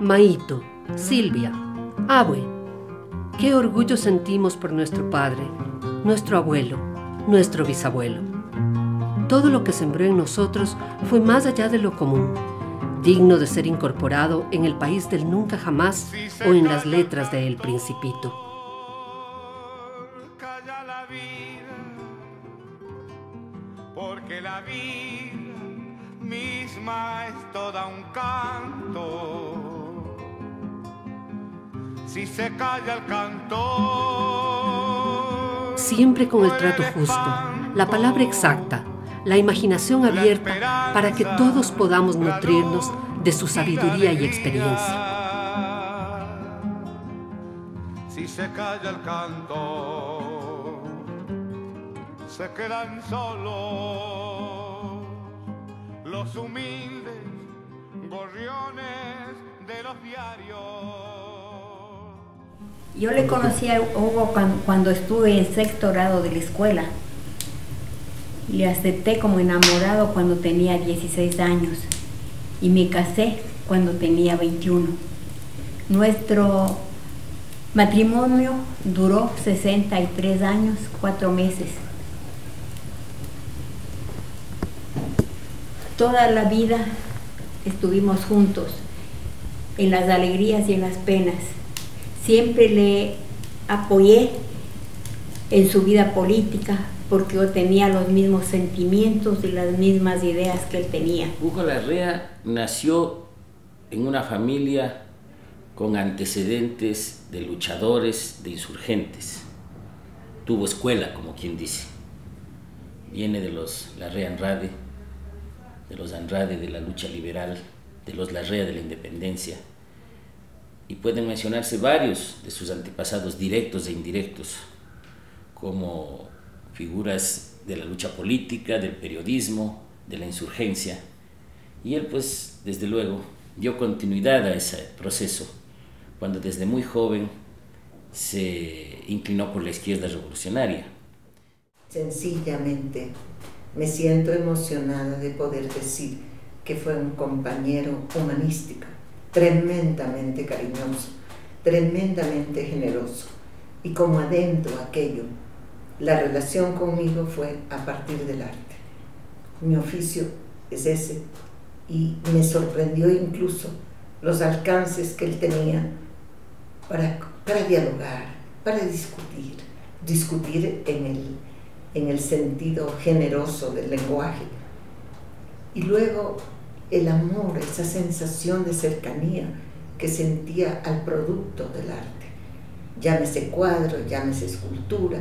Maito, Silvia, Abue. Qué orgullo sentimos por nuestro padre, nuestro abuelo, nuestro bisabuelo. Todo lo que sembró en nosotros fue más allá de lo común, digno de ser incorporado en el país del nunca jamás o en las letras de El Principito. porque la vida misma es toda un canto. Si se calla el canto, Siempre con el trato justo, la palabra exacta, la imaginación abierta para que todos podamos nutrirnos de su sabiduría y experiencia. Si se calla el canto, se quedan solos los humildes gorriones de los diarios. Yo le conocí a Hugo cuan- cuando estuve en sexto grado de la escuela. Le acepté como enamorado cuando tenía 16 años y me casé cuando tenía 21. Nuestro matrimonio duró 63 años, 4 meses. Toda la vida estuvimos juntos, en las alegrías y en las penas. Siempre le apoyé en su vida política porque yo tenía los mismos sentimientos y las mismas ideas que él tenía. Hugo Larrea nació en una familia con antecedentes de luchadores, de insurgentes. Tuvo escuela, como quien dice. Viene de los Larrea Andrade, de los Andrade de la lucha liberal, de los Larrea de la independencia. Y pueden mencionarse varios de sus antepasados directos e indirectos, como figuras de la lucha política, del periodismo, de la insurgencia. Y él, pues, desde luego, dio continuidad a ese proceso cuando desde muy joven se inclinó por la izquierda revolucionaria. Sencillamente me siento emocionada de poder decir que fue un compañero humanístico, tremendamente cariñoso, tremendamente generoso. Y como adentro aquello, la relación conmigo fue a partir del arte. Mi oficio es ese y me sorprendió incluso los alcances que él tenía para, para dialogar, para discutir, discutir en el, en el sentido generoso del lenguaje. Y luego el amor, esa sensación de cercanía que sentía al producto del arte. Llámese cuadro, llámese escultura.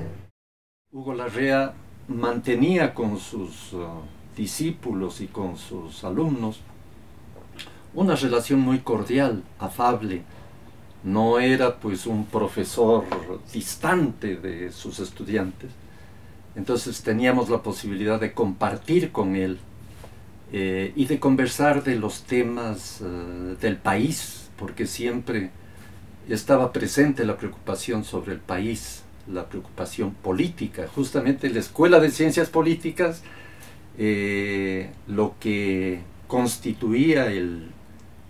Hugo Larrea mantenía con sus uh, discípulos y con sus alumnos una relación muy cordial, afable. No era pues un profesor distante de sus estudiantes. Entonces teníamos la posibilidad de compartir con él eh, y de conversar de los temas uh, del país, porque siempre estaba presente la preocupación sobre el país, la preocupación política. Justamente la Escuela de Ciencias Políticas, eh, lo que constituía el,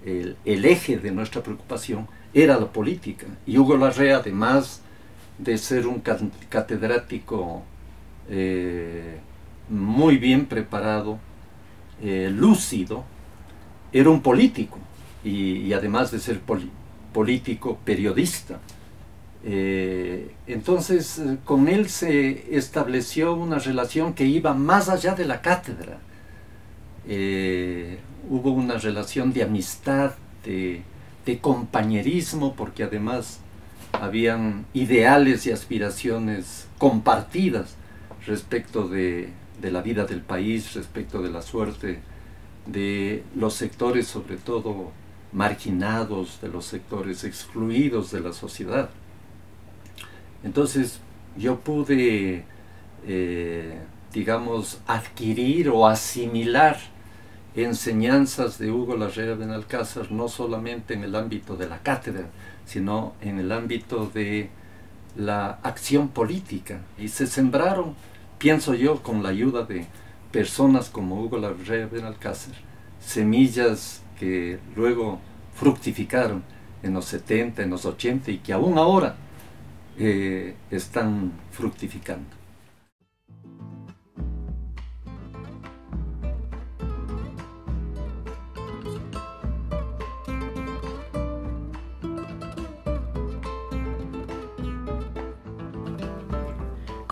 el, el, eje de nuestra preocupación era la política. Y Hugo Larrea, además de ser un catedrático eh, muy bien preparado, eh, lúcido, era un político. Y, además de ser político, periodista. Eh, entonces, eh, con él se estableció una relación que iba más allá de la cátedra. Hubo una relación de amistad, de, de, compañerismo, porque además habían ideales y aspiraciones compartidas respecto de, de la vida del país, respecto de la suerte de los sectores, sobre todo marginados, de los sectores excluidos de la sociedad. Entonces yo pude, eh, digamos, adquirir o asimilar enseñanzas de Hugo Larrea Benalcázar, no solamente en el ámbito de la cátedra, sino en el ámbito de la acción política. Y se sembraron, pienso yo, con la ayuda de personas como Hugo Larrea Benalcázar, semillas que luego fructificaron en los 70, en los 80 y que aún ahora eh, están fructificando.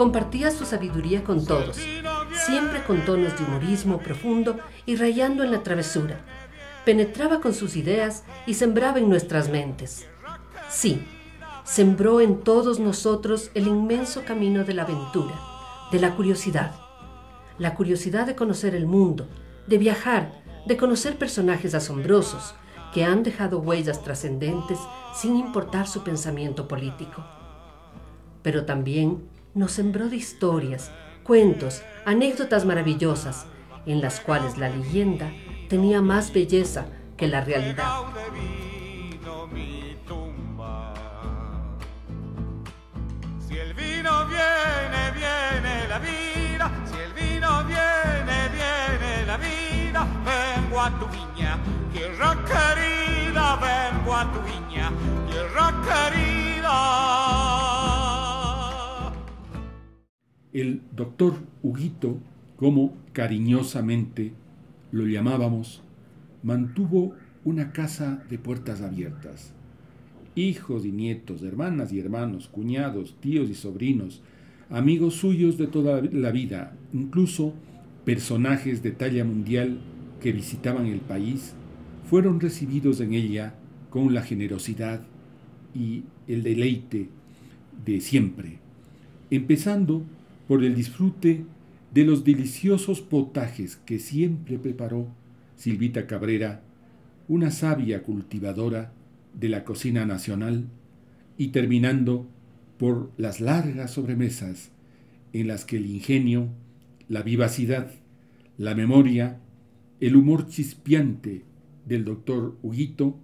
Compartía su sabiduría con todos, siempre con tonos de humorismo profundo y rayando en la travesura. Penetraba con sus ideas y sembraba en nuestras mentes. Sí, sembró en todos nosotros el inmenso camino de la aventura, de la curiosidad. La curiosidad de conocer el mundo, de viajar, de conocer personajes asombrosos que han dejado huellas trascendentes sin importar su pensamiento político. Pero también nos sembró de historias, cuentos, anécdotas maravillosas, en las cuales la leyenda tenía más belleza que la realidad. Si el vino viene, viene la vida. Si el vino viene, viene la vida. Vengo a tu viña, tierra querida. Vengo a tu viña, tierra querida. El doctor Huguito, como cariñosamente lo llamábamos, mantuvo una casa de puertas abiertas. Hijos y nietos, hermanas y hermanos, cuñados, tíos y sobrinos, amigos suyos de toda la vida, incluso personajes de talla mundial que visitaban el país, fueron recibidos en ella con la generosidad y el deleite de siempre, empezando por el disfrute de los deliciosos potajes que siempre preparó Silvita Cabrera, una sabia cultivadora de la cocina nacional, y terminando por las largas sobremesas en las que el ingenio, la vivacidad, la memoria, el humor chispeante del doctor Huguito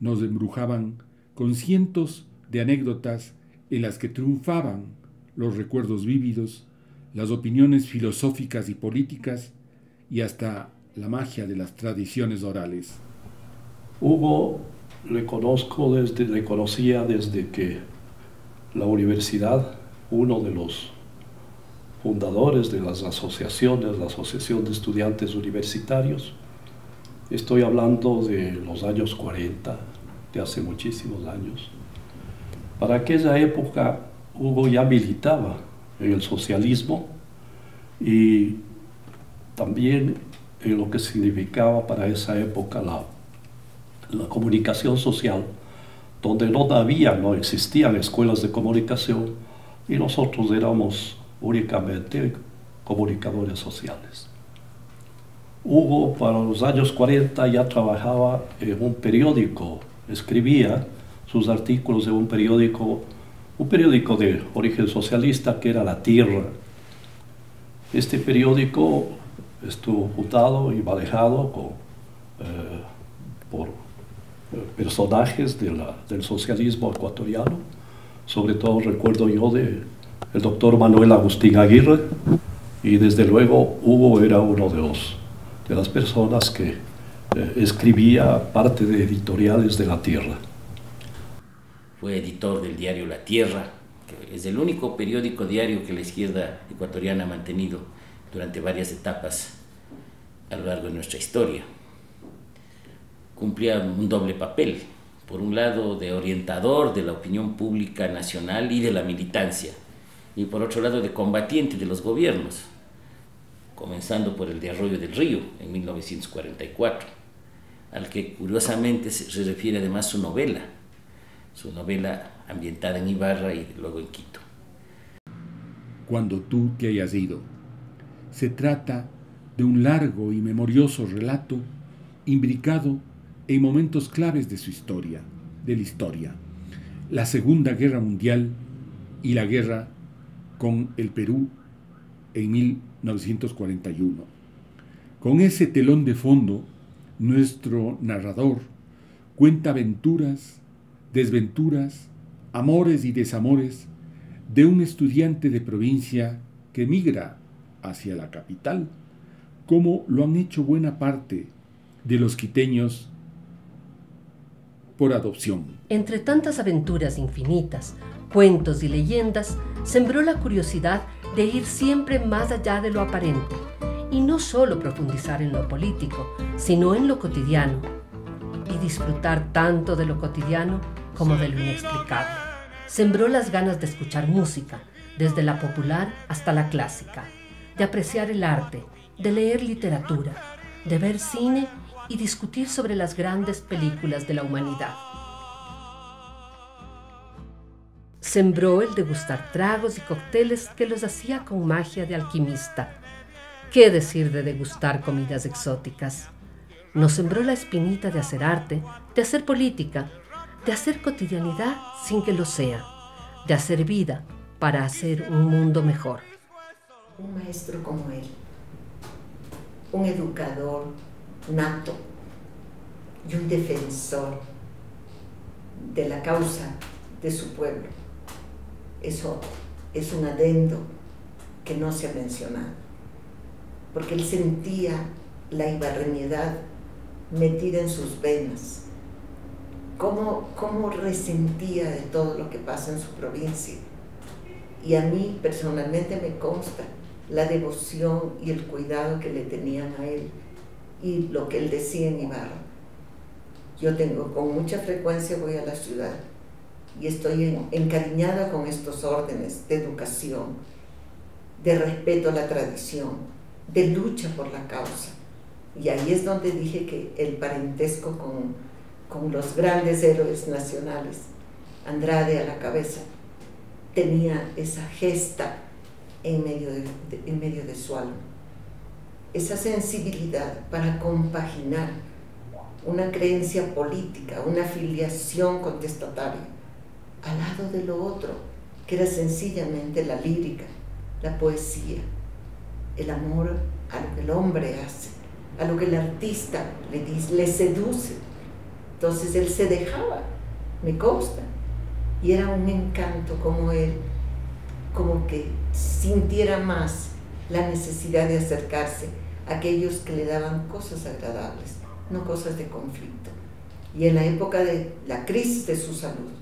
nos embrujaban con cientos de anécdotas en las que triunfaban los recuerdos vívidos, las opiniones filosóficas y políticas y hasta la magia de las tradiciones orales. Hugo le conozco desde, le conocía desde que la universidad, uno de los fundadores de las asociaciones, la Asociación de Estudiantes Universitarios, estoy hablando de los años 40, de hace muchísimos años. Para aquella época Hugo ya militaba en el socialismo y también en lo que significaba para esa época la, comunicación social, donde no no existían escuelas de comunicación y nosotros éramos únicamente comunicadores sociales. Hugo para los años 40 ya trabajaba en un periódico, escribía sus artículos en un periódico un periódico de origen socialista que era La Tierra. Este periódico estuvo fundado y manejado eh, por eh, personajes del socialismo ecuatoriano. Sobre todo recuerdo yo de el doctor Manuel Agustín Aguirre y desde luego Hugo era uno de, los, de las personas que eh, escribía parte de editoriales de la Tierra fue editor del diario La Tierra, que es el único periódico diario que la izquierda ecuatoriana ha mantenido durante varias etapas a lo largo de nuestra historia. Cumplía un doble papel, por un lado de orientador de la opinión pública nacional y de la militancia, y por otro lado de combatiente de los gobiernos, comenzando por el de Arroyo del Río en 1944, al que curiosamente se refiere además su novela, su novela ambientada en Ibarra y luego en Quito. Cuando tú te hayas ido. Se trata de un largo y memorioso relato imbricado en momentos claves de su historia, de la historia. La Segunda Guerra Mundial y la guerra con el Perú en 1941. Con ese telón de fondo, nuestro narrador cuenta aventuras desventuras, amores y desamores de un estudiante de provincia que migra hacia la capital, como lo han hecho buena parte de los quiteños por adopción. Entre tantas aventuras infinitas, cuentos y leyendas, sembró la curiosidad de ir siempre más allá de lo aparente y no solo profundizar en lo político, sino en lo cotidiano y disfrutar tanto de lo cotidiano como de lo inexplicable. Sembró las ganas de escuchar música, desde la popular hasta la clásica, de apreciar el arte, de leer literatura, de ver cine y discutir sobre las grandes películas de la humanidad. Sembró el degustar tragos y cócteles que los hacía con magia de alquimista. ¿Qué decir de degustar comidas exóticas? Nos sembró la espinita de hacer arte, de hacer política, de hacer cotidianidad sin que lo sea, de hacer vida para hacer un mundo mejor. Un maestro como él, un educador nato y un defensor de la causa de su pueblo. Eso es un adendo que no se ha mencionado, porque él sentía la ibarreñedad metida en sus venas, cómo, cómo resentía de todo lo que pasa en su provincia. Y a mí personalmente me consta la devoción y el cuidado que le tenían a él y lo que él decía en Ibarra. Yo tengo, con mucha frecuencia voy a la ciudad y estoy encariñada con estos órdenes de educación, de respeto a la tradición, de lucha por la causa. Y ahí es donde dije que el parentesco con, con los grandes héroes nacionales, Andrade a la cabeza, tenía esa gesta en medio de, su alma esa sensibilidad para compaginar una creencia política, una afiliación contestataria, al lado de lo otro, que era sencillamente la lírica, la poesía, el amor a lo que el hombre hace, a lo que el artista le seduce. Entonces él se dejaba, me consta, y era un encanto como él, como que sintiera más la necesidad de acercarse aquellos que le daban cosas agradables, no cosas de conflicto. Y en la época de la crisis de su salud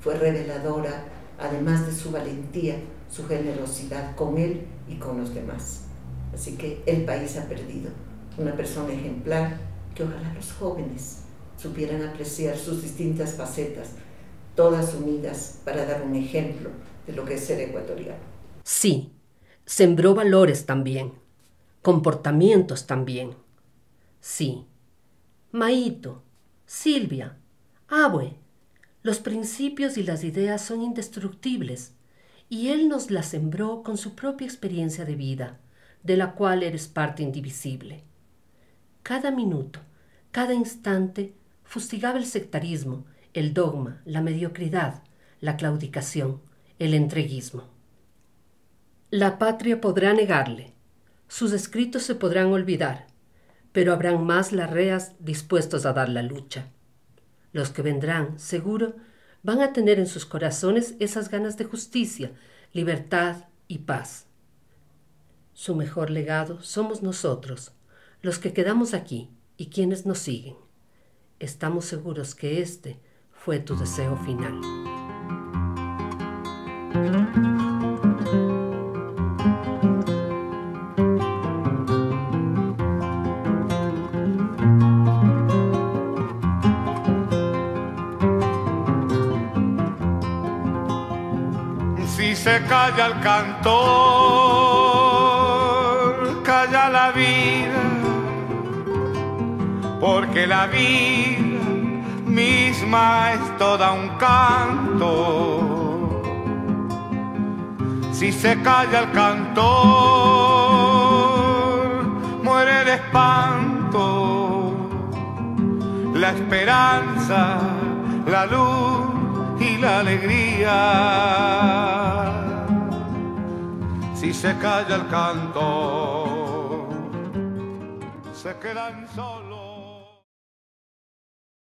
fue reveladora, además de su valentía, su generosidad con él y con los demás. Así que el país ha perdido una persona ejemplar que ojalá los jóvenes supieran apreciar sus distintas facetas, todas unidas para dar un ejemplo de lo que es ser ecuatoriano. Sí, sembró valores también comportamientos también. Sí. Maito, Silvia, Abue, los principios y las ideas son indestructibles, y Él nos las sembró con su propia experiencia de vida, de la cual eres parte indivisible. Cada minuto, cada instante, fustigaba el sectarismo, el dogma, la mediocridad, la claudicación, el entreguismo. La patria podrá negarle, sus escritos se podrán olvidar, pero habrán más larreas dispuestos a dar la lucha. Los que vendrán, seguro, van a tener en sus corazones esas ganas de justicia, libertad y paz. Su mejor legado somos nosotros, los que quedamos aquí y quienes nos siguen. Estamos seguros que este fue tu deseo final. se calla el cantor, porque la vida misma es toda un canto. Si se calla el cantor, muere de espanto, la esperanza, la luz y la alegría si se calla el canto, se quedan solos.